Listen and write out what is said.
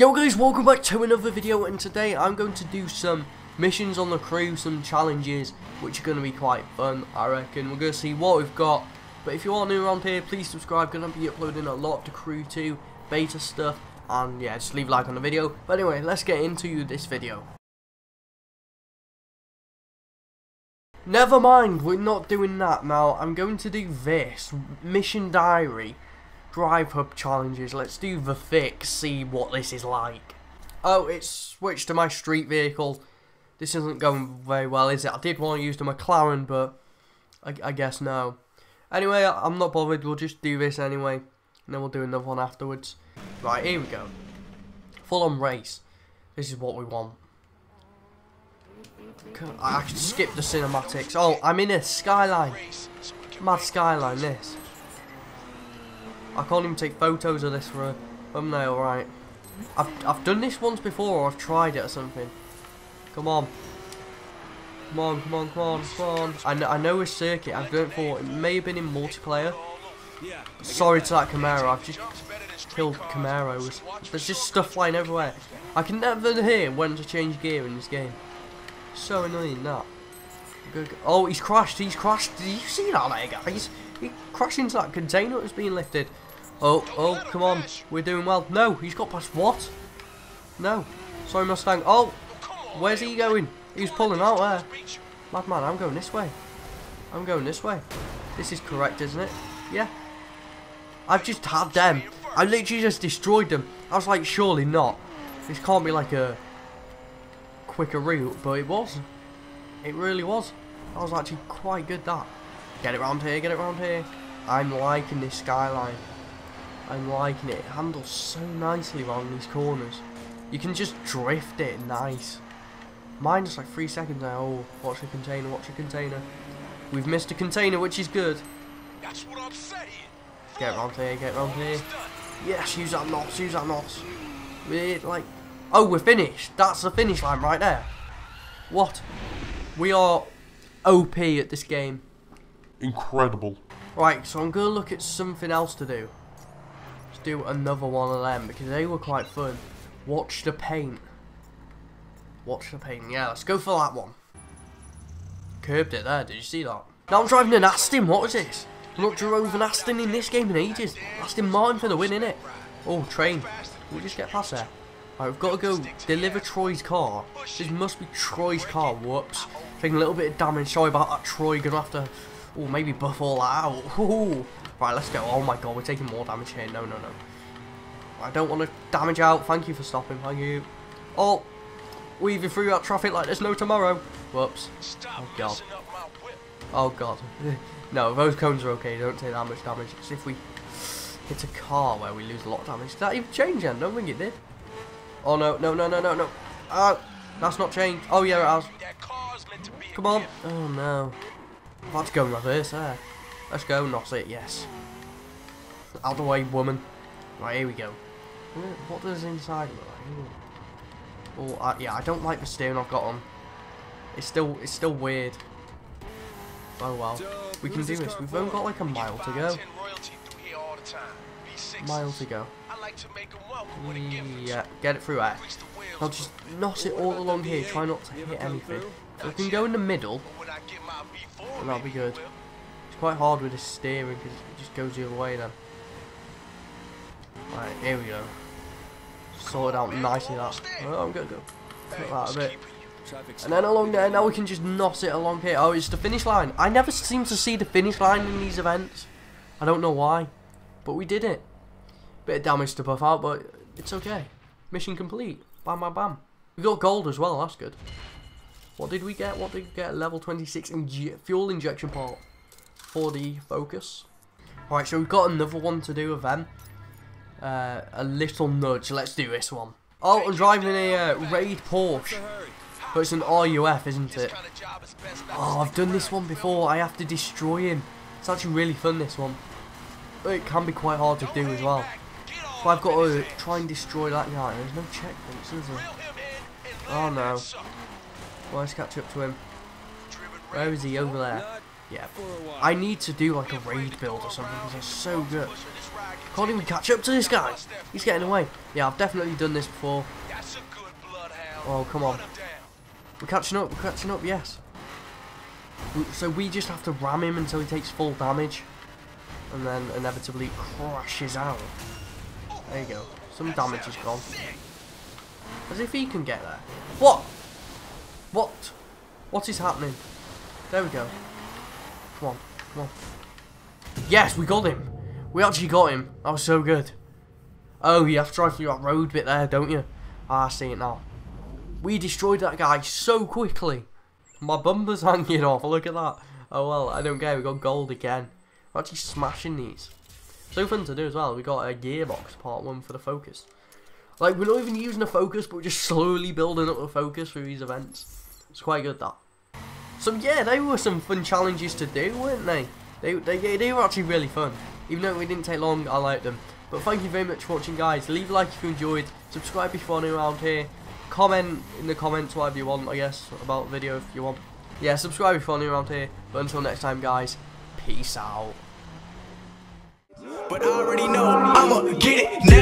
Yo guys, welcome back to another video and today I'm going to do some missions on the crew, some challenges which are going to be quite fun I reckon. We're going to see what we've got but if you are new around here please subscribe going to be uploading a lot of the crew 2 beta stuff and yeah just leave a like on the video. But anyway let's get into this video. Never mind, we're not doing that now. I'm going to do this, Mission Diary drive hub challenges. Let's do the fix, see what this is like. Oh, it's switched to my street vehicle. This isn't going very well, is it? I did want to use the McLaren, but I, I guess no. Anyway, I'm not bothered. We'll just do this anyway. And then we'll do another one afterwards. Right, here we go. Full on race. This is what we want. I can skip the cinematics. Oh, I'm in a skyline. Mad skyline, this. I can't even take photos of this for a thumbnail, right? I've, I've done this once before, or I've tried it or something. Come on. Come on, come on, come on, come on. I, know, I know a circuit, I've done it for, it may have been in multiplayer. Sorry to that Camaro, I've just killed Camaros. There's just stuff flying everywhere. I can never hear when to change gear in this game. So annoying, that. Oh, he's crashed, he's crashed. Did you see that there, guys? He crashed into that container that's being lifted. Oh, oh, come on. We're doing well. No, he's got past what? No. Sorry, Mustang. Oh, where's he going? He's pulling out there. Madman, I'm going this way. I'm going this way. This is correct, isn't it? Yeah. I've just had them. I literally just destroyed them. I was like, surely not. This can't be like a quicker route, but it was. It really was. I was actually quite good that. Get it round here, get it round here. I'm liking this skyline. I'm liking it. It handles so nicely around these corners. You can just drift it nice. Mine just like three seconds now. Oh, watch the container, watch the container. We've missed a container, which is good. That's what I'm saying. Get round here, get round here. Yes, use that NOS, use that NOS. We're like, oh, we're finished. That's the finish line right there. What? We are OP at this game. Incredible. Right, so I'm going to look at something else to do do another one of them because they were quite fun. Watch the paint. Watch the paint. Yeah, let's go for that one. Curbed it there. Did you see that? Now I'm driving an Aston. What is this? I've not drove an Aston in this game in ages. Aston Martin for the win, innit? Oh, train. we just get past there? Right, we've got to go deliver Troy's car. This must be Troy's car. Whoops. Taking a little bit of damage. Sorry about that, Troy. Gonna have to, oh, maybe buff all that out. Ooh. Right, let's go. Oh my god, we're taking more damage here. No, no, no. I don't want to damage out. Thank you for stopping. Thank you. Oh, weaving through that traffic like there's no tomorrow. Whoops. Oh god. Oh god. no, those cones are okay. They don't take that much damage. It's if we hit a car where we lose a lot of damage. Did that even change then? I don't think it did. Oh no, no, no, no, no, no. Oh, that's not changed. Oh yeah, it has. Come on. Oh no. I've had to go reverse there. Let's go, not it, yes. Out the way, woman. Right, here we go. What does inside look like? Oh, uh, yeah, I don't like the steering I've got on. It's still, it's still weird. Oh well, we can do this. We've only got like a mile to go. Mile to go. Yeah, get it through there. I'll just knot it all along here. Try not to hit anything. So we can go in the middle. And that'll be good It's quite hard with the steering because it just goes the other way then. Right, here we go. Sorted out nicely that. Oh, I'm gonna go cut that a bit. And then along there, now we can just knot it along here. Oh, it's the finish line. I never seem to see the finish line in these events. I don't know why. But we did it. Bit of damage to buff out, but it's okay. Mission complete. Bam, bam, bam. We got gold as well, that's good. What did we get? What did we get? Level 26 fuel injection part for the focus. Alright, so we've got another one to do with them. Uh, a little nudge. Let's do this one. Oh, I'm driving a uh, Raid Porsche. But it's an RUF, isn't it? Oh, I've done this one before. I have to destroy him. It's actually really fun, this one. But it can be quite hard to do as well. So I've got to try and destroy that guy. There's no checkpoints, is there? Oh, no. Well, let's catch up to him. Where is he? Over there. Yeah. I need to do like a raid build or something because they're so good. Can't even catch up to this guy. He's getting away. Yeah, I've definitely done this before. Oh, come on. We're catching up, we're catching up, yes. So we just have to ram him until he takes full damage. And then inevitably crashes out. There you go. Some damage is gone. As if he can get there. What? What? What is happening? There we go. Come on, come on. Yes, we got him. We actually got him. That was so good. Oh, you have to drive through that road bit there, don't you? Ah, I see it now. We destroyed that guy so quickly. My bumper's hanging off. Look at that. Oh, well, I don't care. We got gold again. We're actually smashing these. So fun to do as well. We got a gearbox part one for the focus. Like, we're not even using a focus, but we're just slowly building up a focus for these events. It's quite good, that. So, yeah, they were some fun challenges to do, weren't they? They, they, they were actually really fun. Even though we didn't take long, I liked them. But thank you very much for watching, guys. Leave a like if you enjoyed. Subscribe if you're new around here. Comment in the comments whatever you want, I guess, about the video if you want. Yeah, subscribe if you're new around here. But until next time, guys, peace out. But I already know I'ma get it now.